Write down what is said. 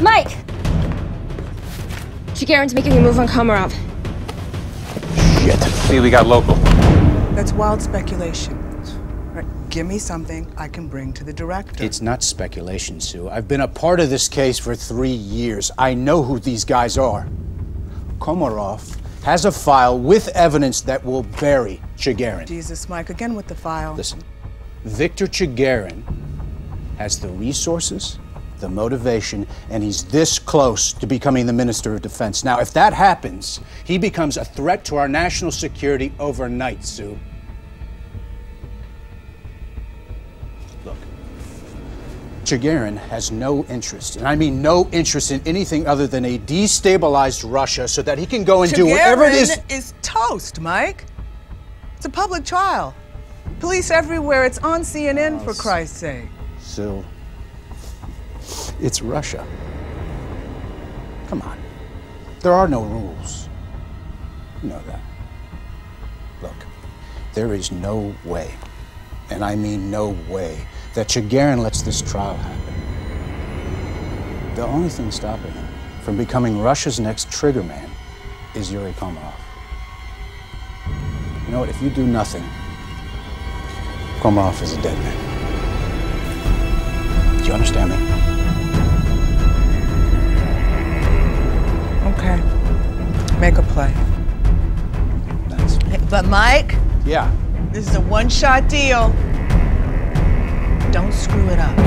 Mike! Chagarin's making a move on Komarov. Shit. See, we got local. That's wild speculation. Right, give me something I can bring to the director. It's not speculation, Sue. I've been a part of this case for three years. I know who these guys are. Komarov has a file with evidence that will bury Chagarin. Jesus, Mike, again with the file. Listen, Victor Chagarin has the resources, the motivation, and he's this close to becoming the Minister of Defense. Now, if that happens, he becomes a threat to our national security overnight, Sue. Look, Chagarin has no interest, and I mean no interest in anything other than a destabilized Russia so that he can go and do whatever it is. is toast, Mike. It's a public trial. Police everywhere. It's on CNN, for Christ's sake. Sue, it's Russia. Come on. There are no rules. You know that. Look, there is no way, and I mean no way, that Chagarin lets this trial happen. The only thing stopping him from becoming Russia's next trigger man is Yuri Komarov. You know what? If you do nothing, Komarov is a dead man. Do you understand me? Play. That's But Mike, yeah. this is a one-shot deal. Don't screw it up.